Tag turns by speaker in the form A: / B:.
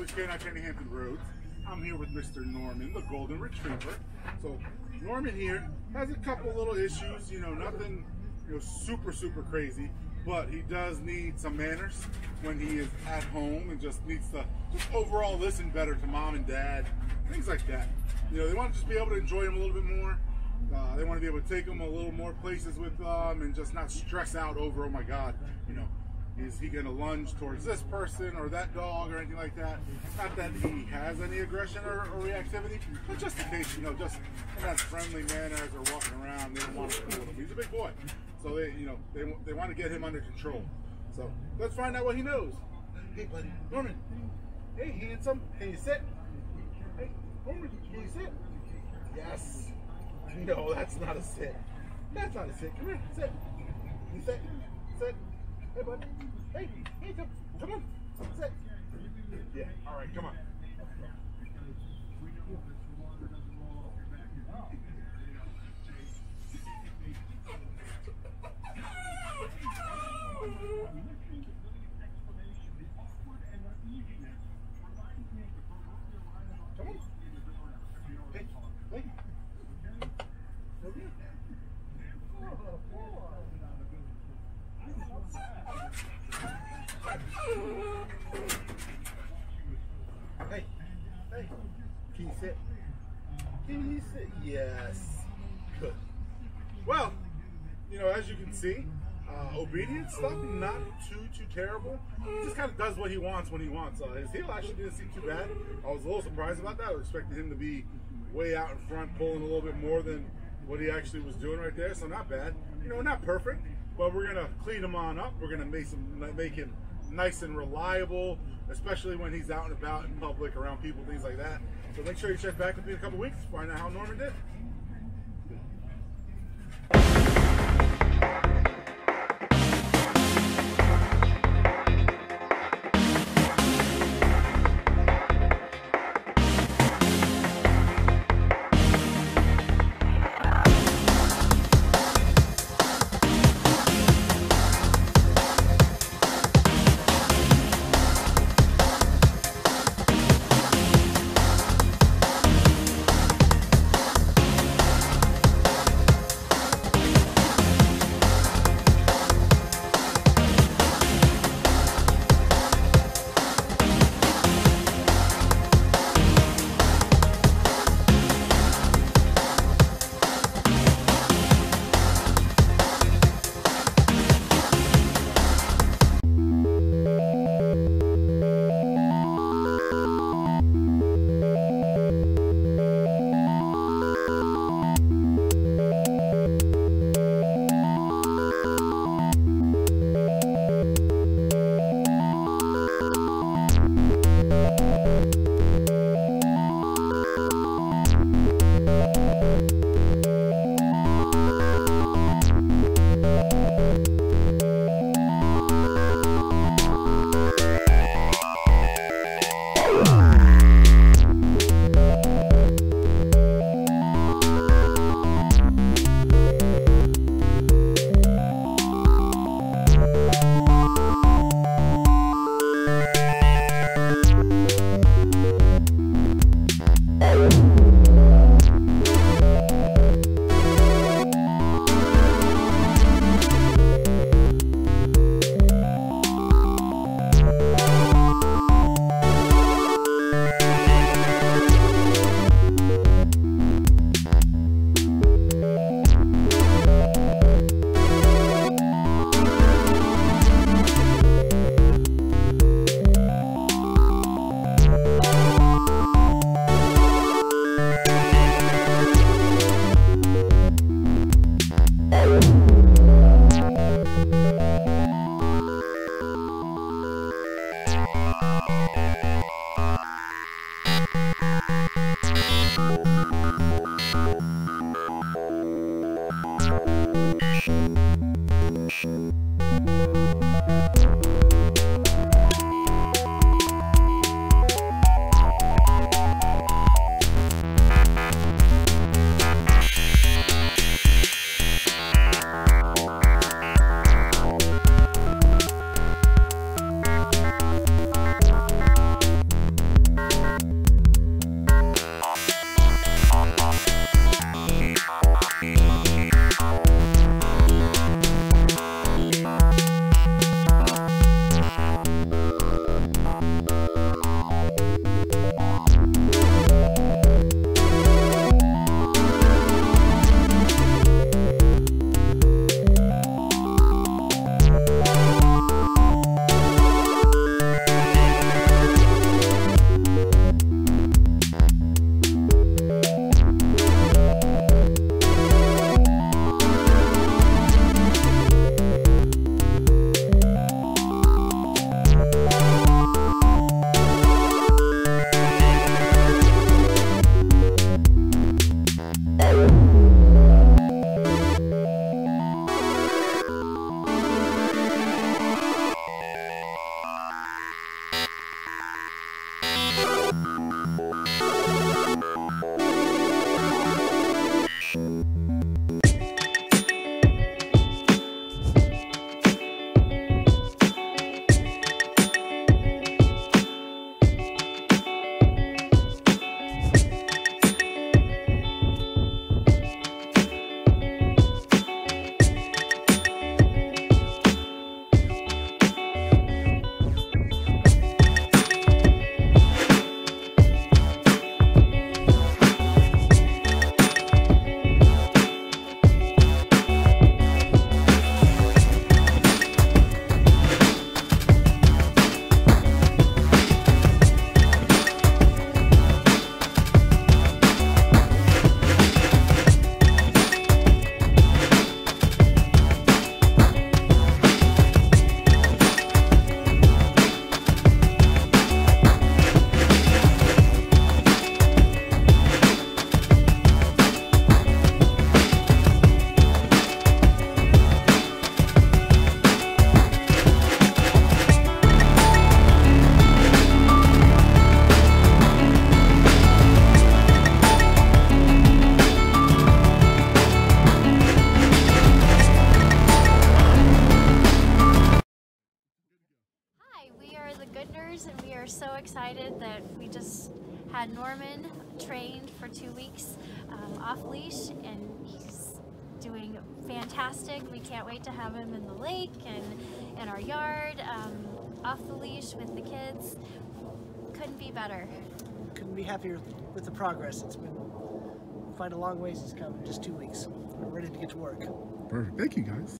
A: Off Leash Canine Hampton Roads. I'm here with Mr. Norman, the Golden Retriever. So Norman here has a couple little issues, you know, nothing you know super super crazy, but he does need some manners when he is at home and just needs to just overall listen better to mom and dad, things like that. You know, they want to just be able to enjoy him a little bit more. Uh, they want to be able to take him a little more places with them and just not stress out over, oh my God, you know, is he going to lunge towards this person or that dog or anything like that? Not that he has any aggression or, or reactivity, but just in case, you know, just in that friendly manner as they're walking around, they don't want to fool him. He's a big boy, so they, you know, they they want to get him under control. So let's find out what he knows. Hey, buddy, Norman. Hey, handsome. Can you sit? Hey, Norman, can you sit? Yes. No, that's not a sit. That's not a sit. Come here, sit. You sit. Sit. Hey, bud. Hey, hey, come, come on. Sit. Yeah. All right, come on. Come on. Hey, hey. Over here. Hey, hey, can you sit? Can you sit? Yes. Good. Well, you know, as you can see, uh, obedience stuff not too too terrible. He just kind of does what he wants when he wants. Uh, his heel actually didn't seem too bad. I was a little surprised about that. I was expecting him to be way out in front, pulling a little bit more than what he actually was doing right there. So not bad. You know, not perfect, but we're gonna clean him on up. We're gonna make some make him nice and reliable, especially when he's out and about in public, around people, things like that. So make sure you check back with me in a couple weeks to find out how Norman did.
B: Excited that we just had Norman trained for two weeks um, off leash and he's doing fantastic. We can't wait to have him in the lake and in our yard, um, off the leash with the kids. Couldn't be better.
C: Couldn't be happier with the progress. It's been quite a long ways it's come in just two weeks. We're ready to get to work.
A: Perfect. Thank you, guys.